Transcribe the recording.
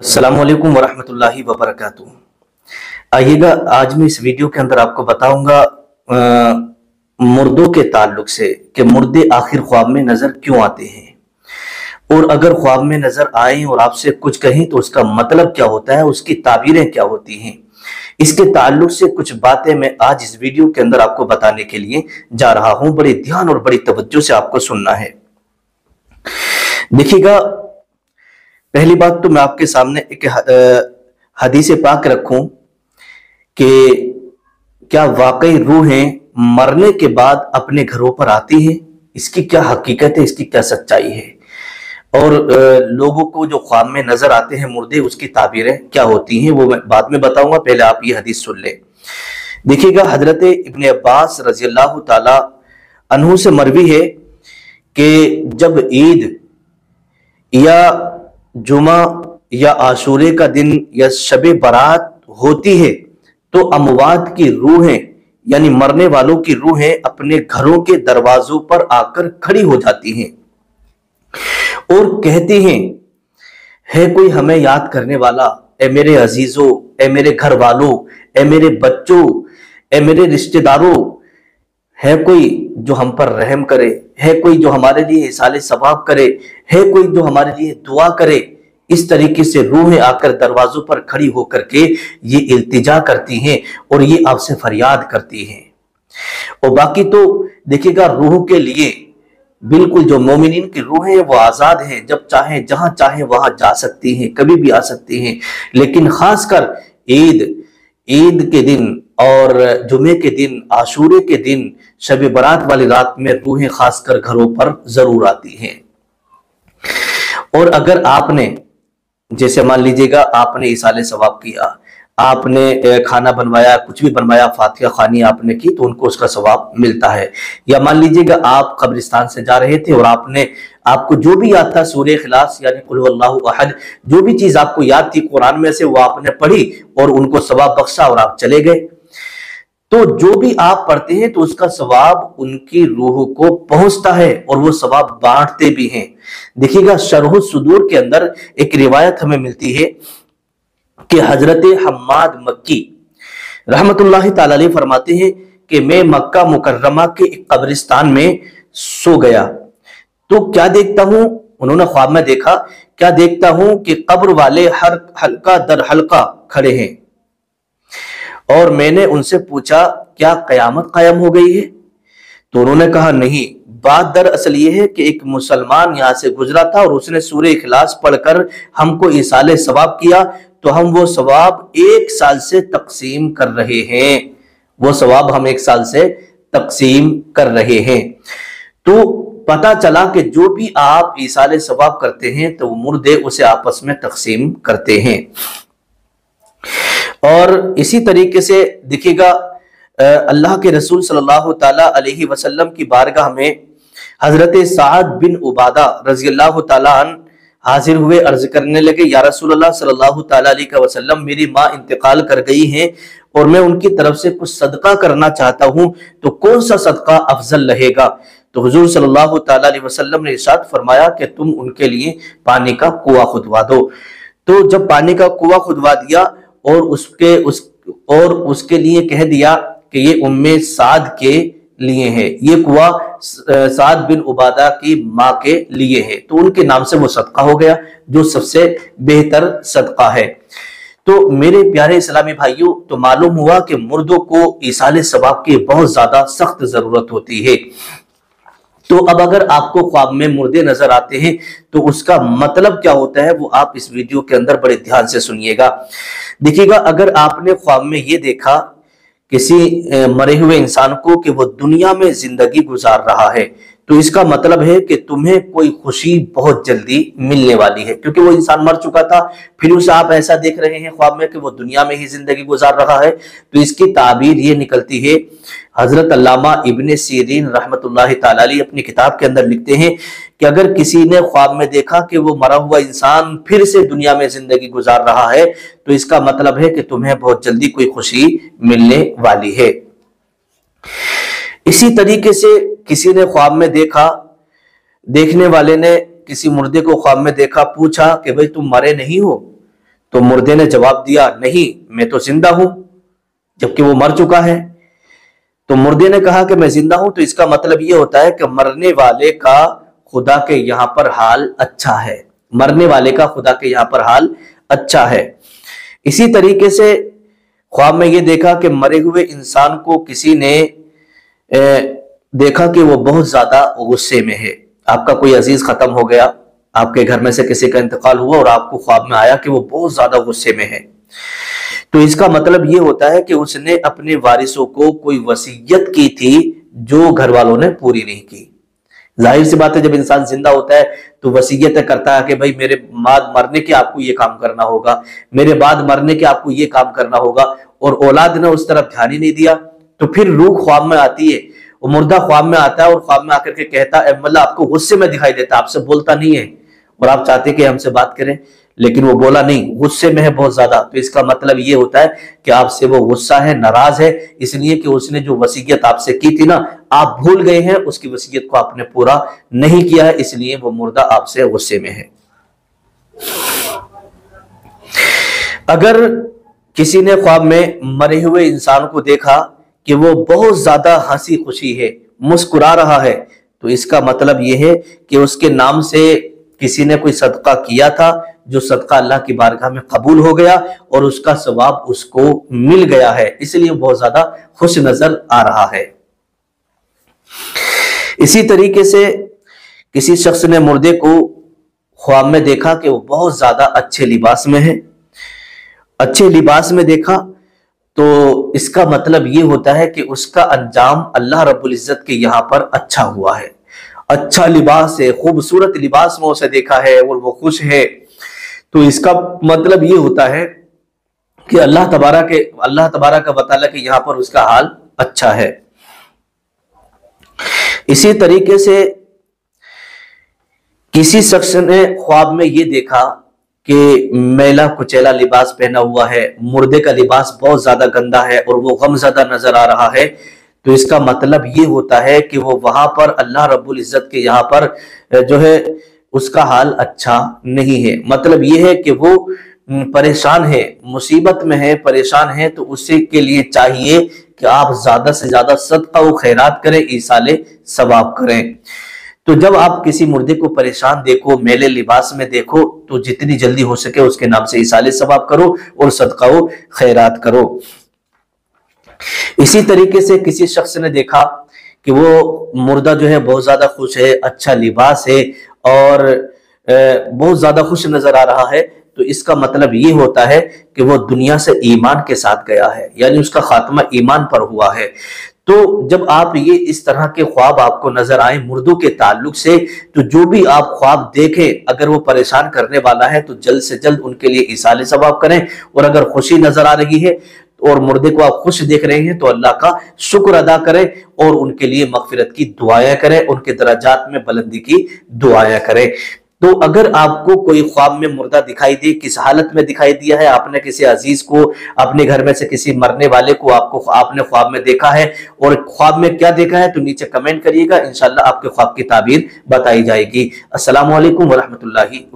अस्सलाम वालेकुम वरहमतुल्लाहि आइएगा, आज मैं इस वीडियो के अंदर आपको बताऊँगा मुर्दों के ताल्लुक से कि मुर्दे आखिर ख्वाब में नज़र क्यों आते हैं। और अगर ख्वाब में नज़र आए और आपसे कुछ कहें तो उसका मतलब क्या होता है, उसकी ताबीरें क्या होती हैं। इसके ताल्लुक से कुछ बातें मैं आज इस वीडियो के अंदर आपको बताने के लिए जा रहा हूँ। बड़े ध्यान और बड़ी तवज्जो से आपको सुनना है। देखिएगा पहली बात तो मैं आपके सामने एक हदीस पाक रखूँ कि क्या वाकई रूहें मरने के बाद अपने घरों पर आती हैं? इसकी क्या हकीकत है? इसकी क्या सच्चाई है? और लोगों को जो ख्वाब में नज़र आते हैं, मुर्दे, उसकी ताबीरें क्या होती हैं? वो मैं बाद में बताऊँगा, पहले आप ये हदीस सुन लें। देखिएगा, हज़रत इबन अब्बास रज़ी अल्लाह अनहु से मरवी है कि जब ईद या जुमा या आशूरे का दिन या शब बारात होती है तो अमवात की रूहें, यानी मरने वालों की रूहें अपने घरों के दरवाजों पर आकर खड़ी हो जाती हैं। और कहती हैं, है कोई हमें याद करने वाला, ए मेरे अजीजों, ए मेरे घर वालों ए मेरे बच्चों, ए मेरे रिश्तेदारों, है कोई जो हम पर रहम करे, है कोई जो हमारे लिए इसाले सवाब करे, है कोई जो हमारे लिए दुआ करे, इस तरीके से रूहें आकर दरवाजों पर खड़ी होकर के ये इल्तिजा करती हैं और ये आपसे फरियाद करती हैं। और बाकी तो देखिएगा रूह के लिए बिल्कुल जो मोमिन की रूह है, वो आज़ाद है, जब चाहे, जहाँ चाहे, वहाँ जा सकती हैं, कभी भी आ सकती हैं। लेकिन खासकर ईद ईद के दिन और जुमे के दिन, आशूरे के दिन, शब बारात वाली रात में रूहें खासकर घरों पर ज़रूर आती हैं। और अगर आपने, जैसे मान लीजिएगा, आपने इसाले सवाब किया, आपने खाना बनवाया, कुछ भी बनवाया फातिया खानी आपने की तो उनको उसका सवाब मिलता है। या मान लीजिएगा, आप कब्रिस्तान से जा रहे थे और आपने, आपको जो भी याद था सूर्य खिलास यानी अहद, जो भी चीज़ आपको याद थी, कुरान में से वो आपने पढ़ी और उनको सवाब बख्शा और आप चले गए। तो जो भी आप पढ़ते हैं तो उसका सवाब उनकी रूह को पहुँचता है और वो सवाब बांटते भी हैं। देखिएगा, शरह सुदूर के अंदर एक रिवायत हमें मिलती है कि हज़रत हम्माद मक्की रहमतुल्लाह ताला फरमाते हैं कि मैं मक्का मुकर्रमा के एक कब्रिस्तान में सो गया। तो क्या देखता हूँ? उन्होंने ख्वाब में देखा, क्या देखता हूँ कि कब्र वाले हर हल्का दर हल्का खड़े हैं। और मैंने उनसे पूछा, क्या कयामत कायम हो गई है? तो उन्होंने कहा, नहीं, बात दरअसल ये है कि एक मुसलमान यहाँ से गुजरा था और उसने सूर्य इखलास पढ़कर हमको इसाले सवाब किया तो हम वो सवाब एक साल से तकसीम कर रहे हैं। वो सवाब हम एक साल से तकसीम कर रहे हैं। तो पता चला कि जो भी आप इसाले सवाब करते हैं तो वो मुर्दे उसे आपस में तकसीम करते हैं। और इसी तरीके से देखिएगा अल्लाह के रसूल सल्लल्लाहु अलैहि वसल्लम की बारगाह में हज़रत साद बिन उबादा रज़ी अल्लाह हाजिर हुए, अर्ज़ करने लगे, या रसूल सल्लल्लाहु अलैहि वसल्लम, मेरी माँ इंतकाल कर गई हैं और मैं उनकी तरफ़ से कुछ सदका करना चाहता हूँ तो कौन सा सदका अफजल रहेगा? तो हुजूर सल्लल्लाहु अलैहि वसल्लम ने इरशाद फरमाया कि, तुम उनके लिए पानी का कुआ खुदवा दो। तो जब पानी का कुआ खुदवा दिया और उसके उस, और उसके लिए कह दिया कि ये उम्मे साद के लिए है। ये कुआ साद बिन उबादा की माँ के लिए है। तो उनके नाम से वो सदका हो गया, जो सबसे बेहतर सदका है। तो मेरे प्यारे इस्लामी भाइयों तो मालूम हुआ कि मुर्दों को इसाले सवाब की बहुत ज़्यादा सख्त ज़रूरत होती है। तो अब अगर आपको ख्वाब में मुर्दे नज़र आते हैं तो उसका मतलब क्या होता है, वो आप इस वीडियो के अंदर बड़े ध्यान से सुनिएगा। देखिएगा, अगर आपने ख्वाब में ये देखा, किसी मरे हुए इंसान को कि वो दुनिया में ज़िंदगी गुजार रहा है तो इसका मतलब है कि तुम्हें कोई खुशी बहुत जल्दी मिलने वाली है, क्योंकि वो इंसान मर चुका था। फिर उसे आप ऐसा देख रहे हैं ख्वाब में कि वो दुनिया में ही ज़िंदगी गुजार रहा है। तो इसकी ताबीर ये निकलती है, हज़रत अल्लामा इबन सीरीन रहमत ताली अपनी किताब के अंदर लिखते हैं कि अगर किसी ने ख्वाब में देखा कि वो मरा हुआ इंसान फिर से दुनिया में ज़िंदगी गुजार रहा है तो इसका मतलब है कि तुम्हें बहुत जल्दी कोई खुशी मिलने वाली है। इसी तरीके से किसी ने ख्वाब में देखा, देखने वाले ने किसी मुर्दे को ख्वाब में देखा, पूछा कि भाई तुम मरे नहीं हो? तो मुर्दे ने जवाब दिया, नहीं, मैं तो ज़िंदा हूँ, जबकि वो मर चुका है। तो मुर्दे ने कहा कि मैं ज़िंदा हूँ तो इसका मतलब यह होता है कि मरने वाले का खुदा के यहाँ पर हाल अच्छा है। मरने वाले का खुदा के यहाँ पर हाल अच्छा है। इसी तरीके से ख्वाब में ये देखा कि मरे हुए इंसान को किसी ने देखा कि वो बहुत ज़्यादा गुस्से में है। आपका कोई अज़ीज़ खत्म हो गया, आपके घर में से किसी का इंतकाल हुआ और आपको ख्वाब में आया कि वो बहुत ज़्यादा गुस्से में है। तो इसका मतलब ये होता है कि उसने अपने वारिसों को कोई वसीयत की थी जो घर वालों ने पूरी नहीं की। ज़ाहिर सी बात है, जब इंसान ज़िंदा होता है तो वसीयत करता है कि भाई, मेरे बाद मरने के आपको ये काम करना होगा, मेरे बाद मरने के आपको ये काम करना होगा, और औलाद ने उस तरफ़ ध्यान ही नहीं दिया। तो फिर रूह ख्वाब में आती है, वो मुर्दा ख्वाब में आता है और ख्वाब में आकर के कहता है मतलब आपको गुस्से में दिखाई देता आपसे बोलता नहीं है। और आप चाहते कि हमसे बात करें, लेकिन वो बोला, नहीं, गुस्से में है बहुत ज़्यादा। तो इसका मतलब ये होता है कि आपसे वो गुस्सा है, नाराज़ है, इसलिए कि उसने जो वसीयत आपसे की थी ना, आप भूल गए हैं, उसकी वसीयत को आपने पूरा नहीं किया है, इसलिए वो मुर्दा आपसे गुस्से में है। अगर किसी ने ख्वाब में मरे हुए इंसान को देखा कि वो बहुत ज़्यादा हँसी खुशी है, मुस्कुरा रहा है। तो इसका मतलब यह है कि उसके नाम से किसी ने कोई सदका किया था, जो सदका अल्लाह की बारगाह में कबूल हो गया और उसका सवाब उसको मिल गया है। इसलिए बहुत ज़्यादा खुश नज़र आ रहा है। इसी तरीके से किसी शख्स ने मुर्दे को ख्वाब में देखा कि वो बहुत ज़्यादा अच्छे लिबास में है। अच्छे लिबास में देखा तो इसका मतलब ये होता है कि उसका अंजाम अल्लाह रब्बुल इज़्ज़त के यहाँ पर अच्छा हुआ है। अच्छा लिबास है, खूबसूरत लिबास में उसे देखा है और वो खुश है। तो इसका मतलब ये होता है कि अल्लाह तबारा के अल्लाह तबारा का बताला कि यहाँ पर उसका हाल अच्छा है। इसी तरीके से किसी शख्स ने ख्वाब में ये देखा कि मेला कुचेला लिबास पहना हुआ है, मुर्दे का लिबास बहुत ज़्यादा गंदा है और वो गमजदा नज़र आ रहा है। तो इसका मतलब ये होता है कि वो वहाँ पर अल्लाह रब्बुल इज़्ज़त के यहाँ पर जो है, उसका हाल अच्छा नहीं है। मतलब ये है कि वो परेशान है, मुसीबत में है, परेशान है तो उसी के लिए चाहिए कि आप ज़्यादा से ज़्यादा सदका व खैरात करें ईसाले सवाब करें। तो जब आप किसी मुर्दे को परेशान देखो, मेले लिबास में देखो तो जितनी जल्दी हो सके उसके नाम से इसाले सवाब करो और सदकाओ खैरात करो। इसी तरीके से किसी शख्स ने देखा कि वो मुर्दा जो है बहुत ज़्यादा खुश है अच्छा लिबास है और बहुत ज़्यादा खुश नज़र आ रहा है। तो इसका मतलब ये होता है कि वो दुनिया से ईमान के साथ गया है, यानी उसका खात्मा ईमान पर हुआ है। तो जब आप ये इस तरह के ख्वाब आपको नज़र आए मुर्दों के ताल्लुक से तो जो भी आप ख्वाब देखें, अगर वो परेशान करने वाला है तो जल्द से जल्द उनके लिए इसाले सवाब करें। और अगर खुशी नज़र आ रही है और मुर्दे को आप खुश देख रहे हैं तो अल्लाह का शुक्र अदा करें और उनके लिए मगफिरत की दुआया करें, उनके दराजात में बुलंदी की दुआया करें। तो अगर आपको कोई ख्वाब में मुर्दा दिखाई दे, किस हालत में दिखाई दिया है, आपने किसी अज़ीज़ को, अपने घर में से किसी मरने वाले को आपको आपने ख्वाब में देखा है, और ख्वाब में क्या देखा है तो नीचे कमेंट करिएगा इनशाला आपके ख्वाब की ताबीर बताई जाएगी। अस्सलाम वालेकुम वरहमतुल्लाहि